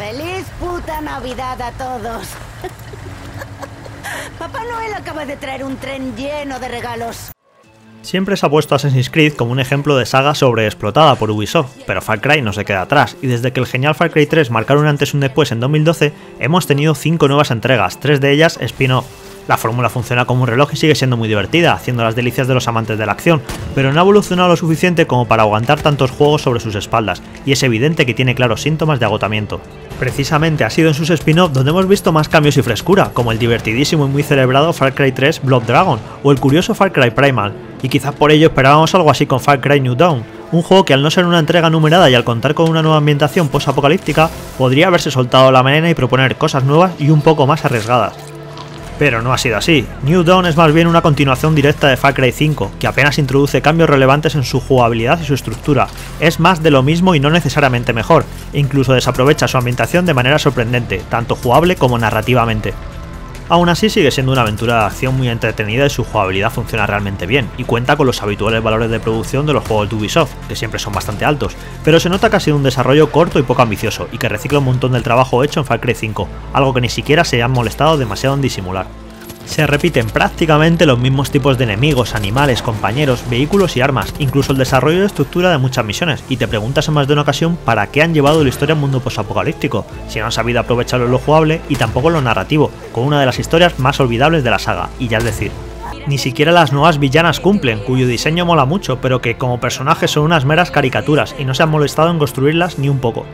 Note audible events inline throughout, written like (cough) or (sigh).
¡Feliz puta Navidad a todos! Papá Noel acaba de traer un tren lleno de regalos. Siempre se ha puesto Assassin's Creed como un ejemplo de saga sobreexplotada por Ubisoft, pero Far Cry no se queda atrás, y desde que el genial Far Cry 3 marcaron un antes y un después en 2012, hemos tenido 5 nuevas entregas, 3 de ellas spin-off. La fórmula funciona como un reloj y sigue siendo muy divertida, haciendo las delicias de los amantes de la acción, pero no ha evolucionado lo suficiente como para aguantar tantos juegos sobre sus espaldas, y es evidente que tiene claros síntomas de agotamiento. Precisamente ha sido en sus spin-off donde hemos visto más cambios y frescura, como el divertidísimo y muy celebrado Far Cry 3 Blood Dragon o el curioso Far Cry Primal, y quizás por ello esperábamos algo así con Far Cry New Dawn, un juego que al no ser una entrega numerada y al contar con una nueva ambientación post-apocalíptica, podría haberse soltado la melena y proponer cosas nuevas y un poco más arriesgadas. Pero no ha sido así. New Dawn es más bien una continuación directa de Far Cry 5, que apenas introduce cambios relevantes en su jugabilidad y su estructura. Es más de lo mismo y no necesariamente mejor, e incluso desaprovecha su ambientación de manera sorprendente, tanto jugable como narrativamente. Aún así sigue siendo una aventura de acción muy entretenida y su jugabilidad funciona realmente bien, y cuenta con los habituales valores de producción de los juegos de Ubisoft, que siempre son bastante altos, pero se nota que ha sido un desarrollo corto y poco ambicioso, y que recicla un montón del trabajo hecho en Far Cry 5, algo que ni siquiera se han molestado demasiado en disimular. Se repiten prácticamente los mismos tipos de enemigos, animales, compañeros, vehículos y armas, incluso el desarrollo de estructura de muchas misiones, y te preguntas en más de una ocasión para qué han llevado la historia al mundo posapocalíptico, si no han sabido aprovecharlo en lo jugable y tampoco en lo narrativo, con una de las historias más olvidables de la saga, y ya es decir, ni siquiera las nuevas villanas cumplen, cuyo diseño mola mucho, pero que como personajes son unas meras caricaturas y no se han molestado en construirlas ni un poco.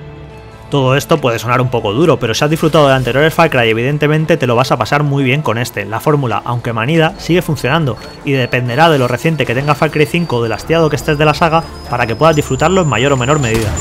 Todo esto puede sonar un poco duro, pero si has disfrutado de anteriores Far Cry evidentemente te lo vas a pasar muy bien con este. La fórmula, aunque manida, sigue funcionando y dependerá de lo reciente que tenga Far Cry 5 o del hastiado que estés de la saga para que puedas disfrutarlo en mayor o menor medida.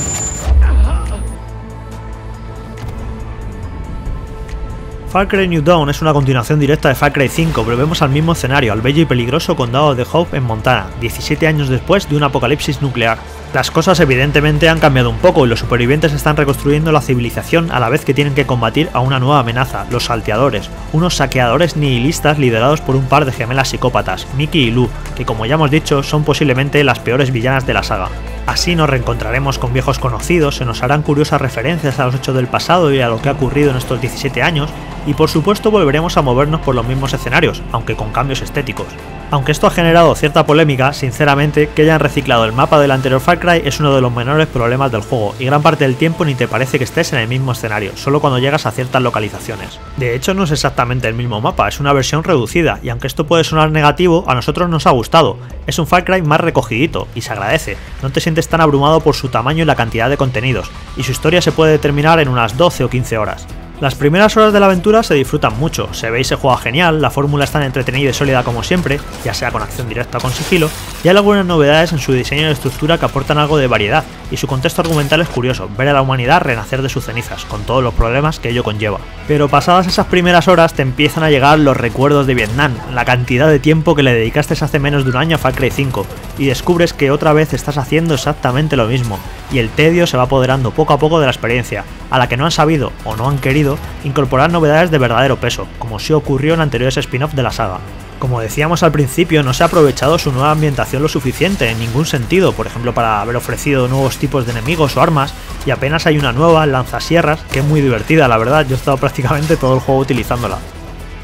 Far Cry New Dawn es una continuación directa de Far Cry 5, pero vemos al mismo escenario, al bello y peligroso condado de Hope en Montana, 17 años después de un apocalipsis nuclear. Las cosas evidentemente han cambiado un poco y los supervivientes están reconstruyendo la civilización a la vez que tienen que combatir a una nueva amenaza, los salteadores, unos saqueadores nihilistas liderados por un par de gemelas psicópatas, Mickey y Lou, que como ya hemos dicho son posiblemente las peores villanas de la saga. Así nos reencontraremos con viejos conocidos, se nos harán curiosas referencias a los hechos del pasado y a lo que ha ocurrido en estos 17 años, y por supuesto volveremos a movernos por los mismos escenarios, aunque con cambios estéticos. Aunque esto ha generado cierta polémica, sinceramente, que hayan reciclado el mapa del anterior Far Cry es uno de los menores problemas del juego, y gran parte del tiempo ni te parece que estés en el mismo escenario, solo cuando llegas a ciertas localizaciones. De hecho, no es exactamente el mismo mapa, es una versión reducida, y aunque esto puede sonar negativo, a nosotros nos ha gustado. Es un Far Cry más recogidito, y se agradece, no te sientes tan abrumado por su tamaño y la cantidad de contenidos, y su historia se puede determinar en unas 12 o 15 horas. Las primeras horas de la aventura se disfrutan mucho, se ve y se juega genial, la fórmula es tan entretenida y sólida como siempre, ya sea con acción directa o con sigilo, y hay algunas novedades en su diseño y estructura que aportan algo de variedad, y su contexto argumental es curioso, ver a la humanidad renacer de sus cenizas, con todos los problemas que ello conlleva. Pero pasadas esas primeras horas te empiezan a llegar los recuerdos de Vietnam, la cantidad de tiempo que le dedicaste hace menos de un año a Far Cry 5, y descubres que otra vez estás haciendo exactamente lo mismo, y el tedio se va apoderando poco a poco de la experiencia, a la que no han sabido o no han querido incorporar novedades de verdadero peso, como sí ocurrió en anteriores spin-off de la saga. Como decíamos al principio, no se ha aprovechado su nueva ambientación lo suficiente en ningún sentido, por ejemplo para haber ofrecido nuevos tipos de enemigos o armas, y apenas hay una nueva, lanzasierras, que es muy divertida, la verdad, yo he estado (laughs) prácticamente todo el juego utilizándola.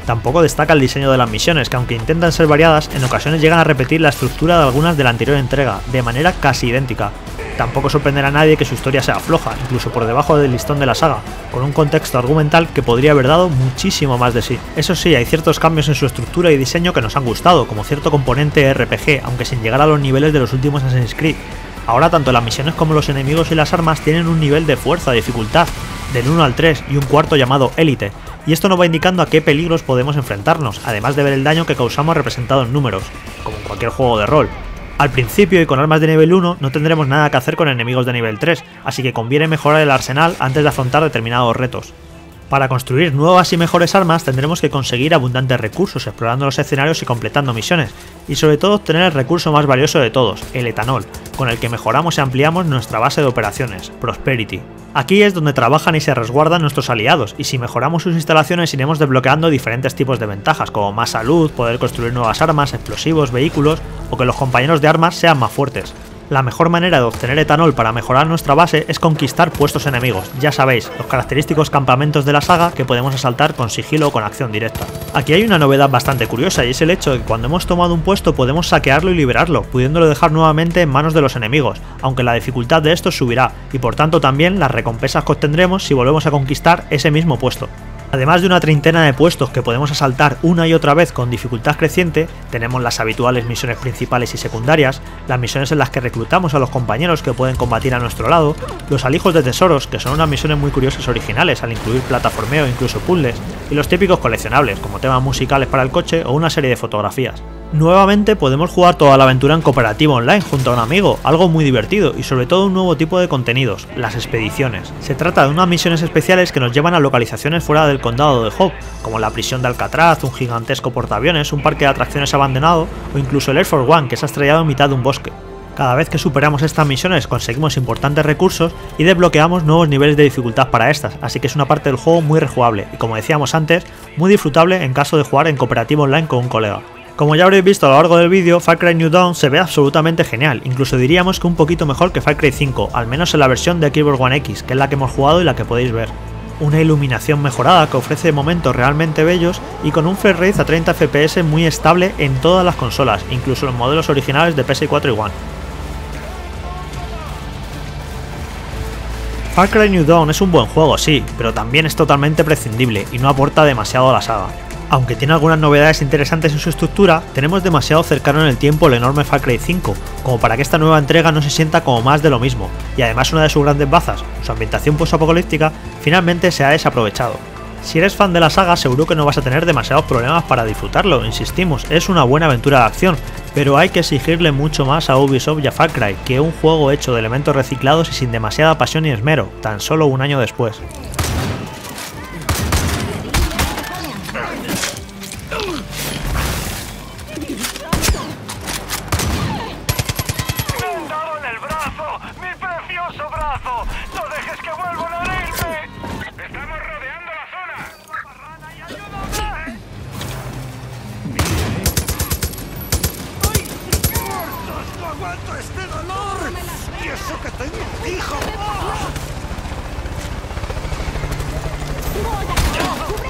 Tampoco destaca el diseño de las misiones, que aunque intentan ser variadas, en ocasiones llegan a repetir la estructura de algunas de la anterior entrega, de manera casi idéntica, Tampoco sorprenderá a nadie que su historia sea floja, incluso por debajo del listón de la saga, con un contexto argumental que podría haber dado muchísimo más de sí. Eso sí, hay ciertos cambios en su estructura y diseño que nos han gustado, como cierto componente RPG, aunque sin llegar a los niveles de los últimos Assassin's Creed. Ahora tanto las misiones como los enemigos y las armas tienen un nivel de fuerza, dificultad, del 1 al 3 y un cuarto llamado élite, y esto nos va indicando a qué peligros podemos enfrentarnos, además de ver el daño que causamos representado en números, como en cualquier juego de rol. Al principio y con armas de nivel 1 no tendremos nada que hacer con enemigos de nivel 3, así que conviene mejorar el arsenal antes de afrontar determinados retos. Para construir nuevas y mejores armas tendremos que conseguir abundantes recursos explorando los escenarios y completando misiones, y sobre todo obtener el recurso más valioso de todos, el etanol, con el que mejoramos y ampliamos nuestra base de operaciones, Prosperity. Aquí es donde trabajan y se resguardan nuestros aliados, y si mejoramos sus instalaciones iremos desbloqueando diferentes tipos de ventajas, como más salud, poder construir nuevas armas, explosivos, vehículos, o que los compañeros de armas sean más fuertes. La mejor manera de obtener etanol para mejorar nuestra base es conquistar puestos enemigos, ya sabéis, los característicos campamentos de la saga que podemos asaltar con sigilo o con acción directa. Aquí hay una novedad bastante curiosa y es el hecho de que cuando hemos tomado un puesto podemos saquearlo y liberarlo, pudiéndolo dejar nuevamente en manos de los enemigos, aunque la dificultad de esto subirá, y por tanto también las recompensas que obtendremos si volvemos a conquistar ese mismo puesto. Además de una treintena de puestos que podemos asaltar una y otra vez con dificultad creciente, tenemos las habituales misiones principales y secundarias, las misiones en las que reclutamos a los compañeros que pueden combatir a nuestro lado, los alijos de tesoros, que son unas misiones muy curiosas originales al incluir plataformeo e incluso puzzles, y los típicos coleccionables, como temas musicales para el coche o una serie de fotografías. Nuevamente podemos jugar toda la aventura en cooperativo online junto a un amigo, algo muy divertido y sobre todo un nuevo tipo de contenidos, las expediciones. Se trata de unas misiones especiales que nos llevan a localizaciones fuera del condado de Hope, como la prisión de Alcatraz, un gigantesco portaaviones, un parque de atracciones abandonado o incluso el Air Force One que se ha estrellado en mitad de un bosque. Cada vez que superamos estas misiones conseguimos importantes recursos y desbloqueamos nuevos niveles de dificultad para estas, así que es una parte del juego muy rejugable y como decíamos antes, muy disfrutable en caso de jugar en cooperativo online con un colega. Como ya habréis visto a lo largo del vídeo, Far Cry New Dawn se ve absolutamente genial, incluso diríamos que un poquito mejor que Far Cry 5, al menos en la versión de Xbox One X, que es la que hemos jugado y la que podéis ver. Una iluminación mejorada que ofrece momentos realmente bellos y con un frame rate a 30 FPS muy estable en todas las consolas, incluso los modelos originales de PS4 y One. Far Cry New Dawn es un buen juego, sí, pero también es totalmente prescindible y no aporta demasiado a la saga. Aunque tiene algunas novedades interesantes en su estructura, tenemos demasiado cercano en el tiempo el enorme Far Cry 5, como para que esta nueva entrega no se sienta como más de lo mismo, y además una de sus grandes bazas, su ambientación post-apocalíptica, finalmente se ha desaprovechado. Si eres fan de la saga seguro que no vas a tener demasiados problemas para disfrutarlo, insistimos, es una buena aventura de acción, pero hay que exigirle mucho más a Ubisoft y a Far Cry que un juego hecho de elementos reciclados y sin demasiada pasión y esmero, tan solo un año después. que vuelvo a herirme! ¡Estamos rodeando la zona! ¡Ay! ¡Muertos! ¡No aguanto este dolor! ¡Y eso que tengo un hijo! ¡Oh!